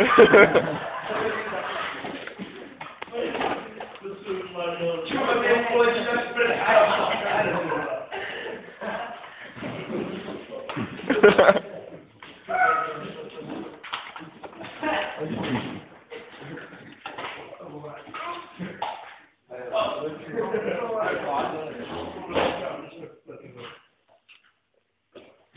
oh,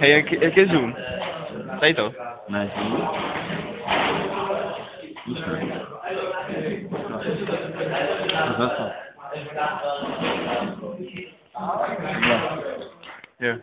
哎，去，去 Zoom，拜托。Yeah. yeah.